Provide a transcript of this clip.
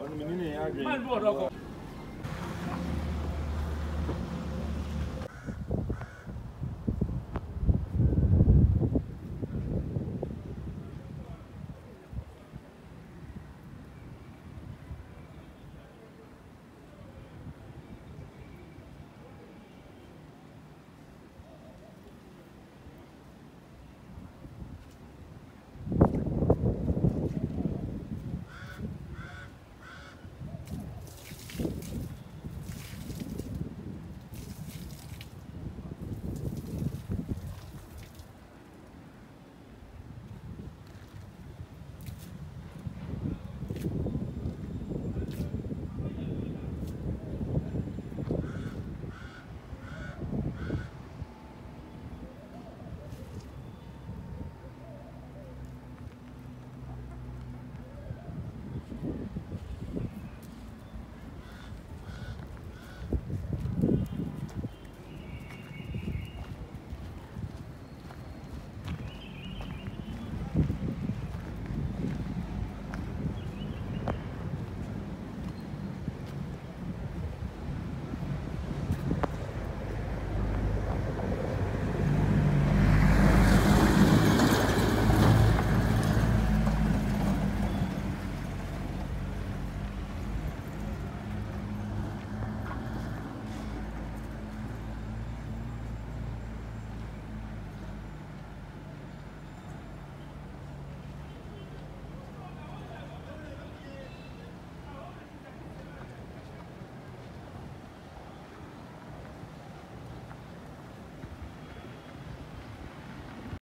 ọ̀nà mi nínú ìyá àgbẹ̀.